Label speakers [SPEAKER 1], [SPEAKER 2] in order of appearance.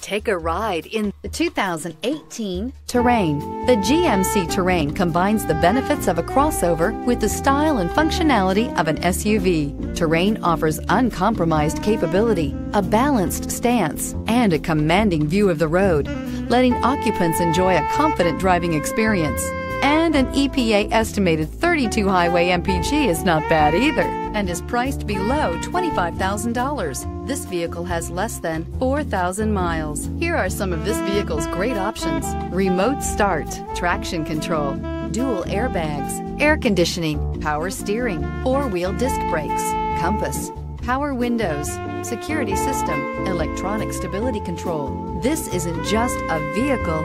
[SPEAKER 1] Take a ride in the 2018 Terrain. The GMC Terrain combines the benefits of a crossover with the style and functionality of an SUV. Terrain offers uncompromised capability, a balanced stance, and a commanding view of the road, letting occupants enjoy a confident driving experience. And an EPA estimated 32 highway MPG is not bad either and is priced below $25,000. This vehicle has less than 4,000 miles. Here are some of this vehicle's great options. Remote start, traction control, dual airbags, air conditioning, power steering, four-wheel disc brakes, compass, power windows, security system, electronic stability control. This isn't just a vehicle,